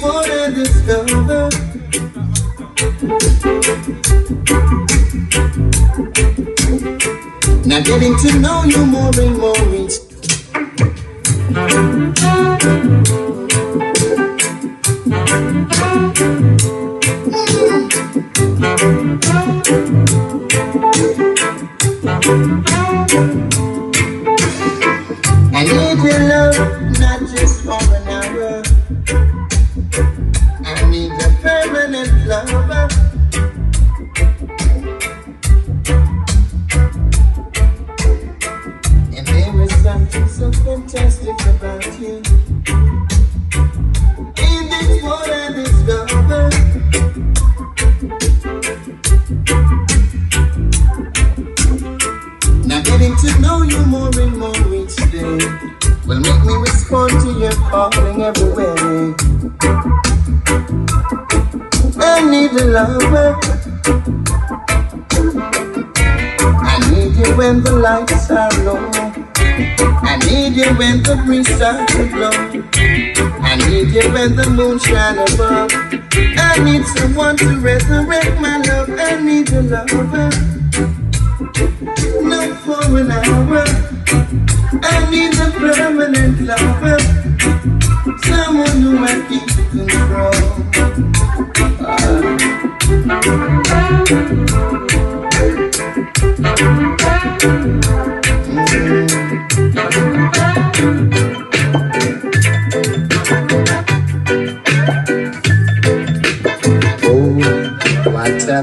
I discovered. Now getting to know you more and more each I need your love, And there is something so fantastic about you. In this world I discover. Now getting to know you more and more each day will make me respond to your calling everywhere. I need a lover. I need you when the lights are low. I need you when the breeze starts to blow. I need you when the moon shines above. I need someone to resurrect my love. I need a lover not for an hour. I need a permanent lover, someone who I keep control. Oh, what a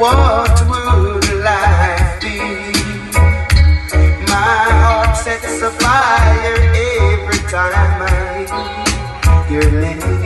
What would life be? My heart sets a fire every time I hear your name.